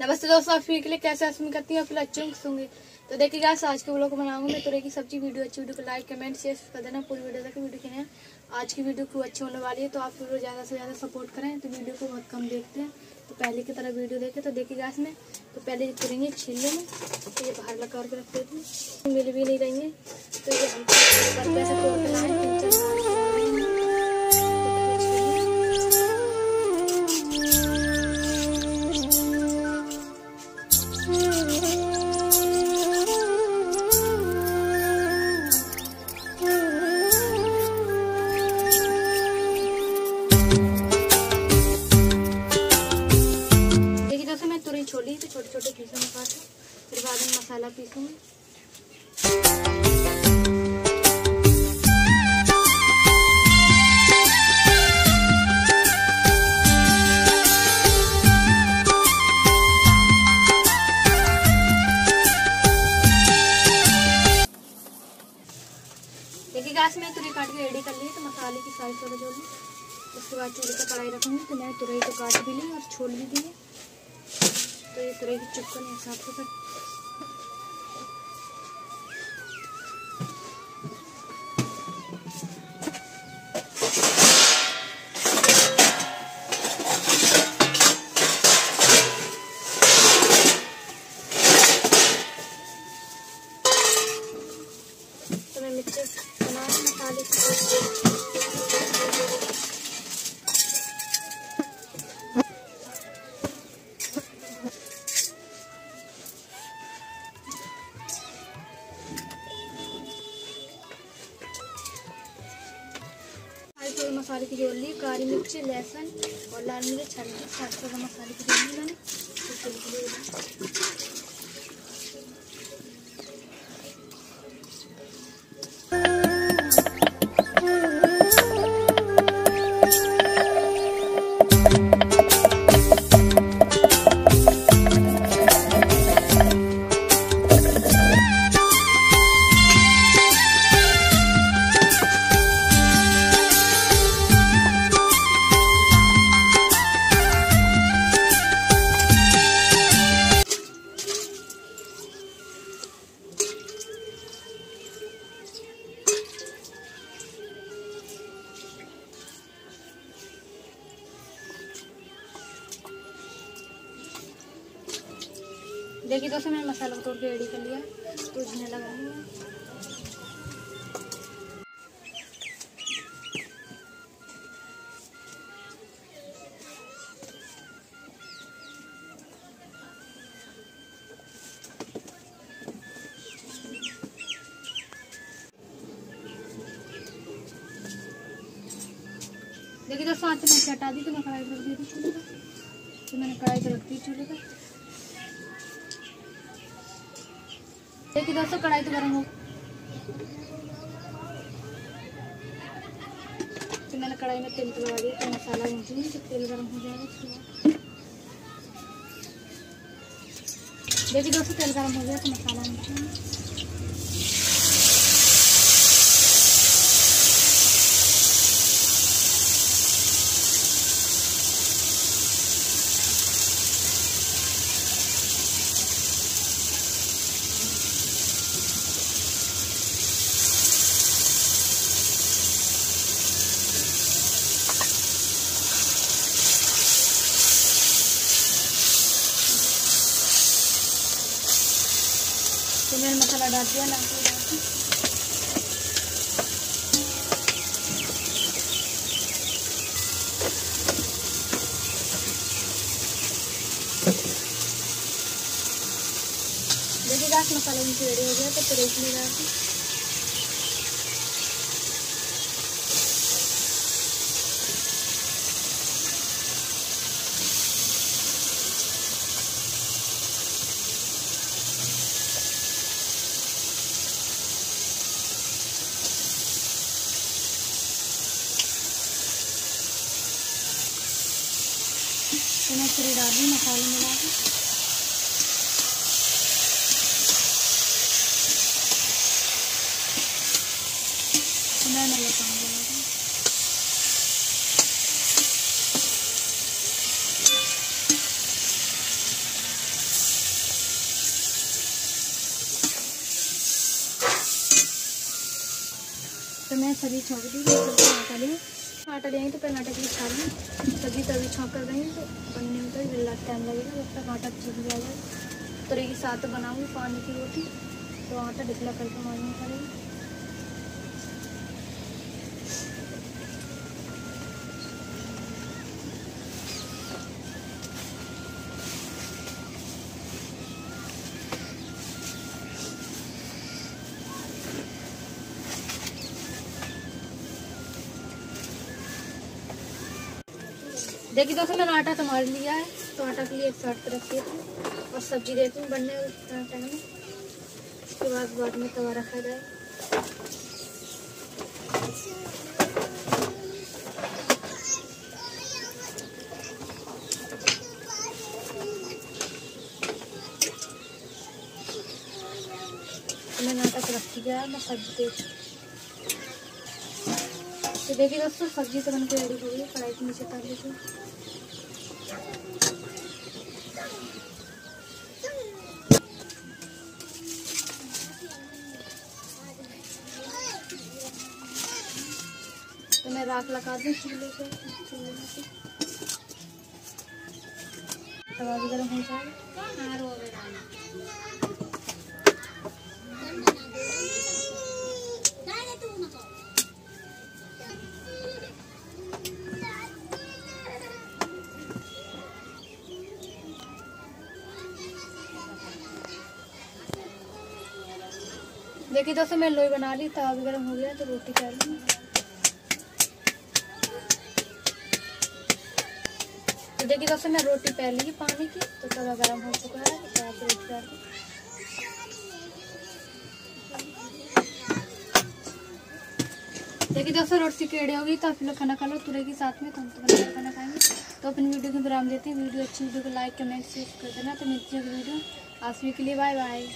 नमस्ते दोस्तों आप फिर के लिए कैसे उम्मीद करती हूँ लोग अच्छे होंगे तो देखिए गाइस आज के ब्लॉग बनाऊँगा मैं तुरई की सब्ज़ी वीडियो, अच्छी वीडियो को लाइक कमेंट शेयर कर देना, पूरी वीडियो तक वीडियो के आज की वीडियो खूब अच्छी होने वाली है तो आप वीडियो ज़्यादा से ज़्यादा सपोर्ट करें तो वीडियो को बहुत कम देखते हैं। तो पहले की तरह वीडियो देखें तो देखिए गैस में तो पहले करेंगे छील लेंगे तो ये बाहर लगा के रख हैं। मिल भी नहीं रहेंगे तो ये हम मसाला पीसूँगी। देखिए तुरई काट के रेडी कर ली तो मसाले की थोड़ा जोड़ ली उसके बाद चूल्हे पर कढ़ाई रखूँगी तो मैं तुरई को काट भी ली और छोड़ भी दी तो ये तरह की चुपकन हिसाब से मैं मिक्सर बना मसाले मसाले की जोड़ काली मिर्च लहसुन और लाल मिर्च हल्दी सात सौ मसाले की जोड़ मैंने देखिए दोस्तों, मैंने मसाला को तोड़ के रेडी कर लिया। तो उसमें लगाऊँगा देखिए दोस्तों, आज मैं हटा दी तो मैं कढ़ाई रख दी थी चूल्हे पर। तो मैंने कढ़ाई पर रख दी चूल्हे पर। देखिए दोस्तों, कढ़ाई तो गर्म हो। तो मैंने कढ़ाई में तेल लगा दिया तो मसाला भूजी तो तेल गर्म हो जाएगा देखिए दोस्तों, तेल गर्म हो गया तो मसाला भूंजी तो मैंने मसाला डाल दिया ना देखिए मसाला नीचे रेडी हो गया तो फिर इसमें डाल तो मैं डाल दी मसाले मिला के तो मैं सभी छोड़ दी आटा लें, आटा लेंगे तो पहले आटा खा लें सब्ज़ी तभी छाँक कर रही तो बनने में तो बिल्ला टाइम लगेगा, जब तक आटा छिप जाएगा तो एक साथ बनाऊँगी पानी की रोटी तो आटा डिकला करके मारना पड़ेगा देखिए दोस्तों, मैंने आटा तो मार लिया है। तो आटा के लिए एक साइड पर रखिए और सब्ज़ी देती हूँ बनने टाइम उसके बाद बाद में तवा रखा जाए। मैंने आटा रख दिया है, मैं सब्ज़ी देती तो देखिए दोस्तों सब्ज़ी तो बनकर रेडी हो गई, कढ़ाई के नीचे डाल लीजिए तो मैं राख लगा दूँ चूल्हे से तवा भी गर्म हो? देखिए दोस्तों मैं लोई बना ली, तवा गर्म हो गया तो रोटी कर लूँ तो देखिए दोस्तों मैं रोटी पहन ली पानी की तो तवा गर्म हो चुका है तो तवा पे रोटी डाल दूँ देखिए दोस्तों रोटी की होगी तो आप लोग खाना खा लो तुरे के साथ में तो हम तो बना खाना खाएँगे। तो अपनी वीडियो को विराम देते हैं। वीडियो अच्छी वीडियो को लाइक, कमेंट, शेयर कर देना। तो मिलती है वीडियो। आज के लिए बाय बाय